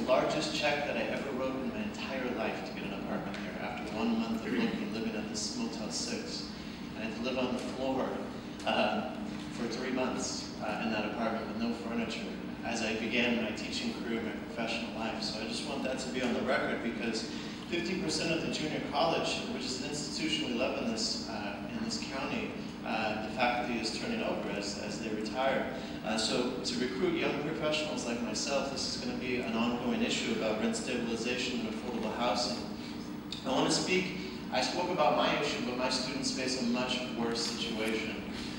the largest check that I ever wrote in my entire life to get an apartment here after one month of living at this Motel 6. And I had to live on the floor uh, for three months uh, in that apartment with no furniture as I began my teaching career, my professional life. So I just want that to be on the record because 50% of the junior college, which is an institution we love in this, uh, in this county, uh, the faculty is turning over as, as they retire. Uh, so to recruit young professionals like myself, this is going to be an ongoing issue about rent stabilization and affordable housing. I want to speak, I spoke about my issue, but my students face a much worse situation.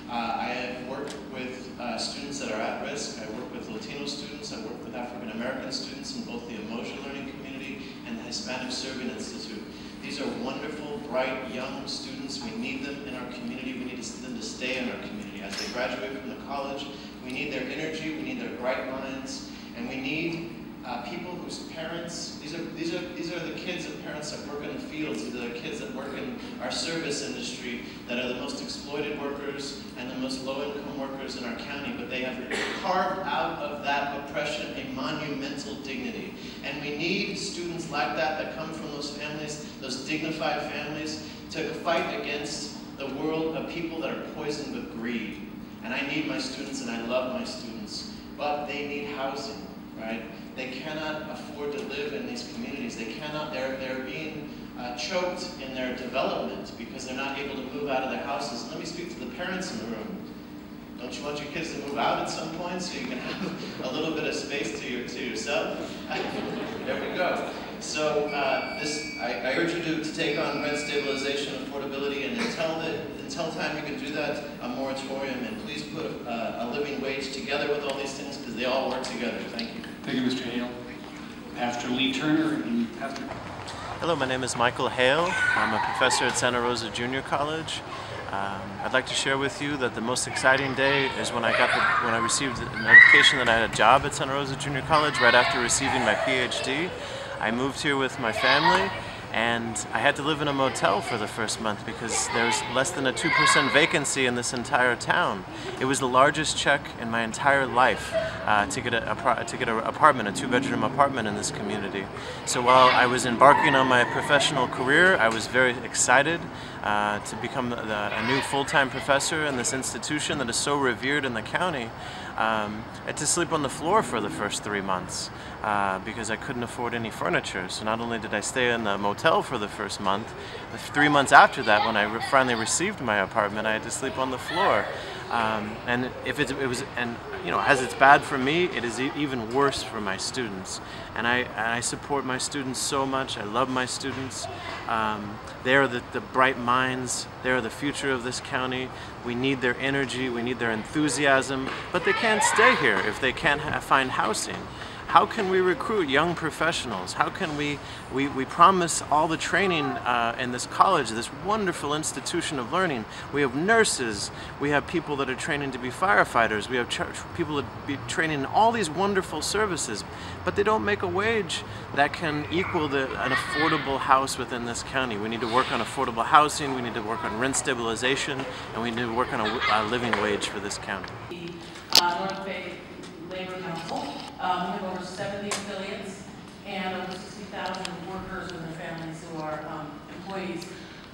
Uh, I worked with uh, students that are at risk. I work with Latino students. I work with African American students in both the Umoja Learning Community and the Hispanic Serving Institute. These are wonderful, bright, young students. We need them in our community. We need them to stay in our community. As they graduate from the college, we need their energy, we need their bright minds, and we need uh, people whose parents, these are, these, are, these are the kids of parents that work in the fields, these are the kids that work in our service industry that are the most exploited workers and the most low-income workers in our county, but they have carved out of that oppression a monumental dignity. And we need students like that that come from those families, those dignified families, to fight against the world of people that are poisoned with greed. And I need my students and I love my students, but they need housing, right? They cannot afford to live in these communities. They cannot, they're, they're being uh, choked in their development because they're not able to move out of their houses. let me speak to the parents in the room. Don't you want your kids to move out at some point so you can have a little bit of space to, your, to yourself? there we go. So uh, this, I, I, urge you to, to take on rent stabilization, affordability, and until, the, until time you can do that, a moratorium, and please put uh, a living wage together with all these things because they all work together. Thank you. Thank you, Mr. Hale. Pastor Lee Turner and Pastor. Hello, my name is Michael Hale. I'm a professor at Santa Rosa Junior College. Um, I'd like to share with you that the most exciting day is when I got the, when I received the notification that I had a job at Santa Rosa Junior College right after receiving my PhD. I moved here with my family and I had to live in a motel for the first month because there was less than a 2% vacancy in this entire town. It was the largest check in my entire life uh, to get a, to get an apartment, a two-bedroom apartment in this community. So while I was embarking on my professional career, I was very excited uh, to become the, a new full-time professor in this institution that is so revered in the county. Um, had to sleep on the floor for the first three months uh, because I couldn't afford any furniture. So not only did I stay in the motel for the first month, three months after that, when I re finally received my apartment, I had to sleep on the floor. Um, and if it was, and you know, as it's bad for me, it is e even worse for my students. And I, and I support my students so much. I love my students. Um, they are the, the bright minds. They are the future of this county. We need their energy. We need their enthusiasm. But they can't stay here if they can't find housing how can we recruit young professionals? How can we, we, we promise all the training uh, in this college, this wonderful institution of learning. We have nurses, we have people that are training to be firefighters, we have people that be training in all these wonderful services, but they don't make a wage that can equal the, an affordable house within this county. We need to work on affordable housing, we need to work on rent stabilization, and we need to work on a, a living wage for this county. Uh, Labor Council. Um, we have over 70 affiliates and over 60,000 workers and their families who are um, employees.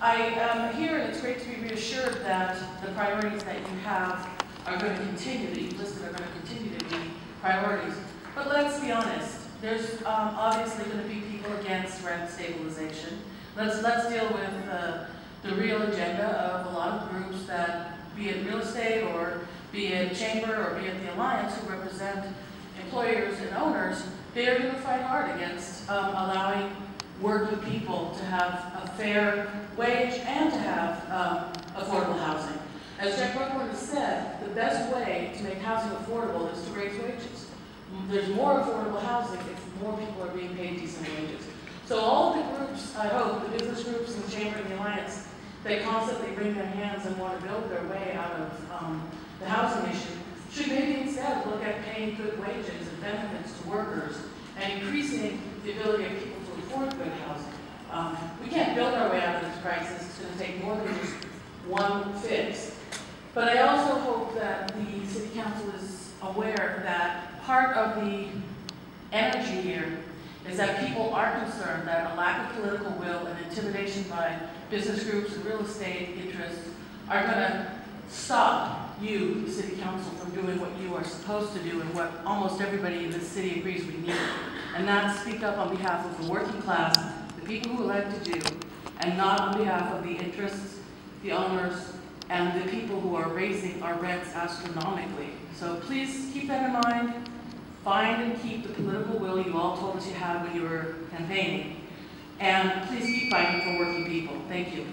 I am here and it's great to be reassured that the priorities that you have are going to continue, that you've listed are going to continue to be priorities. But let's be honest, there's um, obviously going to be people against rent stabilization. Let's, let's deal with uh, the real agenda of a lot of groups that, be it real estate or be it Chamber or be it the Alliance, who represent employers and owners, they are going to fight hard against um, allowing working people to have a fair wage and to have um, affordable housing. As Jack Ruckler has said, the best way to make housing affordable is to raise wages. There's more affordable housing if more people are being paid decent wages. So all the groups, I hope, the business groups and the Chamber and the Alliance, they constantly wring their hands and want to build their way out of um, the housing issue, should maybe instead look at paying good wages and benefits to workers and increasing the ability of people to afford good housing. Um, we can't build our way out of this crisis. It's going to take more than just one fix. But I also hope that the City Council is aware that part of the energy here is that people are concerned that a lack of political will and intimidation by business groups and real estate interests are gonna stop you, the city council, from doing what you are supposed to do and what almost everybody in this city agrees we need. And that's speak up on behalf of the working class, the people who elected you, and not on behalf of the interests, the owners, and the people who are raising our rents astronomically. So please keep that in mind. Find and keep the political will you all told us you had when you were campaigning. And please keep fighting for working people. Thank you.